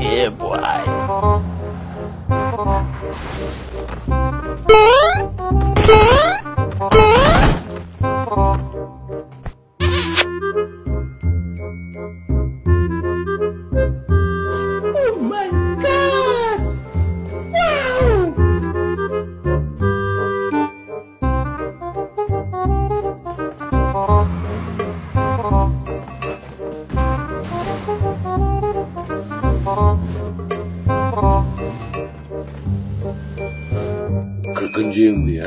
yeah, boy. Oh Gıkıncıyım diye.